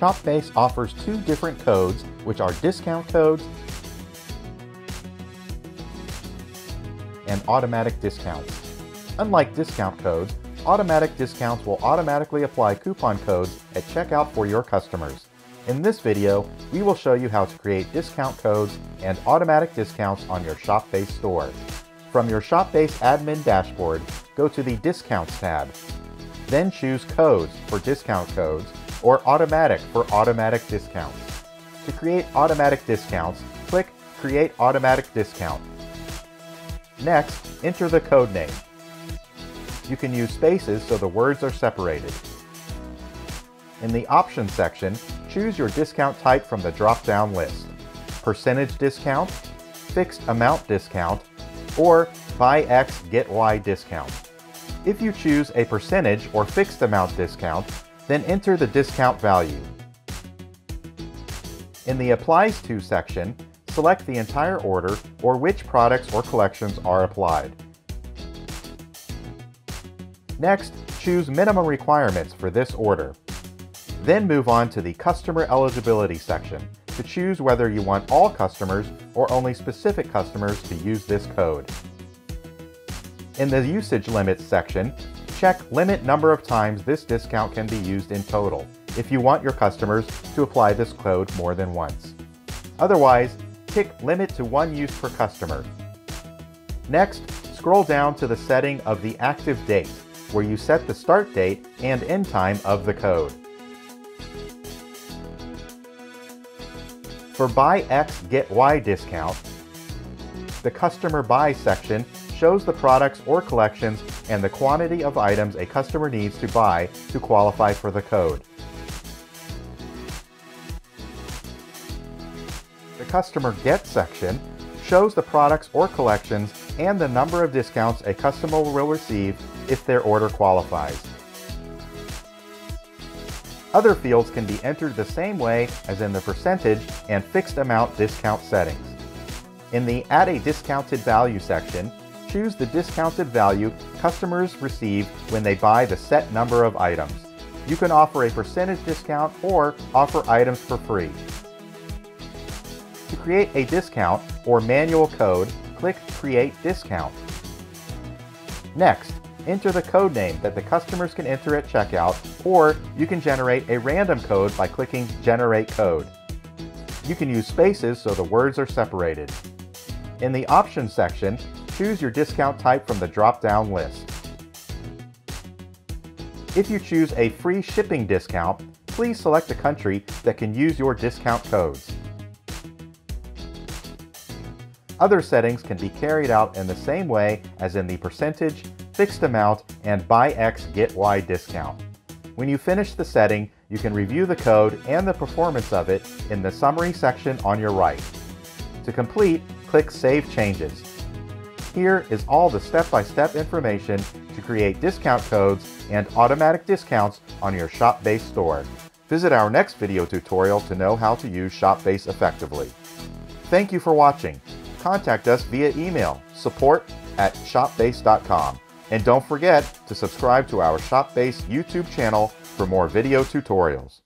ShopBase offers two different codes, which are discount codes and automatic discounts. Unlike discount codes, automatic discounts will automatically apply coupon codes at checkout for your customers. In this video, we will show you how to create discount codes and automatic discounts on your ShopBase store. From your ShopBase admin dashboard, go to the Discounts tab. Then choose Codes for discount codes or Automatic for automatic discounts. To create automatic discounts, click Create Automatic Discount. Next, enter the code name. You can use spaces so the words are separated. In the Options section, choose your discount type from the drop-down list. Percentage discount, fixed amount discount, or buy X, get Y discount. If you choose a percentage or fixed amount discount, then enter the discount value. In the Applies To section, select the entire order or which products or collections are applied. Next, choose minimum requirements for this order. Then move on to the Customer Eligibility section to choose whether you want all customers or only specific customers to use this code. In the Usage Limits section, check Limit number of times this discount can be used in total if you want your customers to apply this code more than once. Otherwise, tick Limit to one use per customer. Next, scroll down to the setting of the active date, where you set the start date and end time of the code. For Buy X, Get Y discount, the Customer Buy section shows the products or collections and the quantity of items a customer needs to buy to qualify for the code. The Customer Get section shows the products or collections and the number of discounts a customer will receive if their order qualifies. Other fields can be entered the same way as in the percentage and fixed amount discount settings. In the Add a Discounted Value section, choose the discounted value customers receive when they buy the set number of items. You can offer a percentage discount or offer items for free. To create a discount or manual code, click Create Discount. Next, enter the code name that the customers can enter at checkout, or you can generate a random code by clicking Generate Code. You can use spaces so the words are separated. In the Options section, choose your discount type from the drop-down list. If you choose a free shipping discount, please select a country that can use your discount codes. Other settings can be carried out in the same way as in the percentage, fixed amount, and buy X get Y discount. When you finish the setting, you can review the code and the performance of it in the summary section on your right. To complete, click Save Changes. Here is all the step-by-step -step information to create discount codes and automatic discounts on your ShopBase store. Visit our next video tutorial to know how to use ShopBase effectively. Thank you for watching. Contact us via email, support at shopbase.com. And don't forget to subscribe to our ShopBase YouTube channel for more video tutorials.